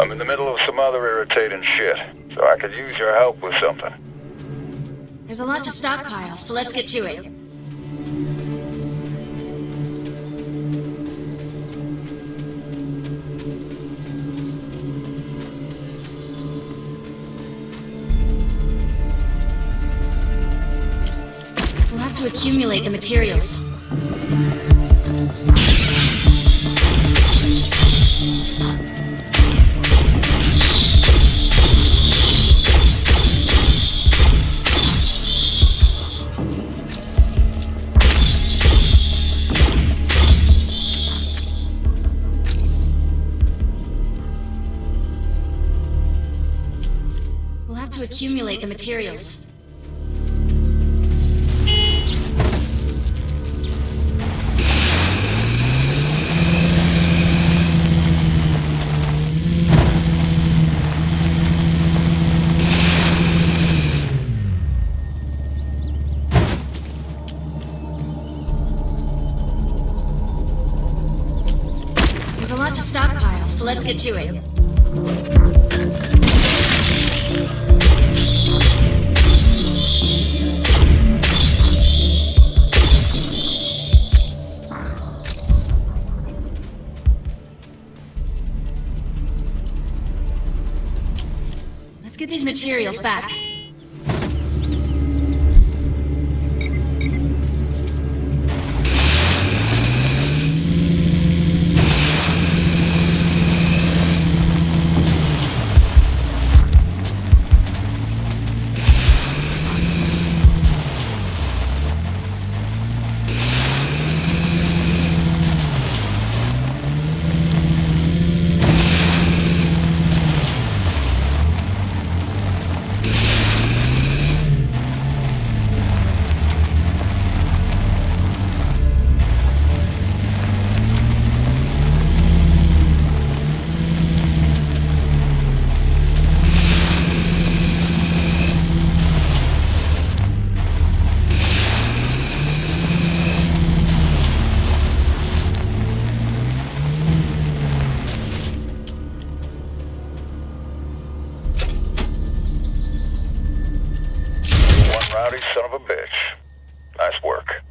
I'm in the middle of some other irritating shit, so I could use your help with something. There's a lot to stockpile, so let's get to it. We'll have to accumulate the materials. To accumulate the materials. There's a lot to stockpile, so let's get to it. Get these materials back. rowdy son of a bitch. Nice work.